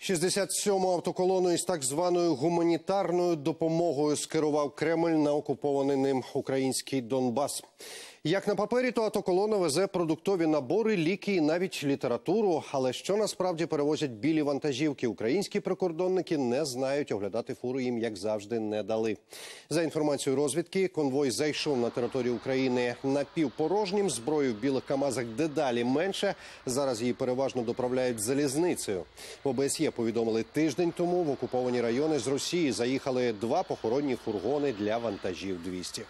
67-му автоколону із так званою гуманітарною допомогою скерував Кремль на окупований ним український Донбас. Як на папері, то автоколона везе продуктові набори, ліки і навіть літературу. Але що насправді перевозять білі вантажівки? Українські прикордонники не знають. Оглядати фуру їм, як завжди, не дали. За інформацією розвідки, конвой зайшов на територію України напівпорожнім. Зброю в білих камазах дедалі менше. Зараз її переважно доправляють залізницею. В ОБСЄ повідомили тиждень тому в окуповані райони з Росії заїхали два похоронні фургони для вантажів 200.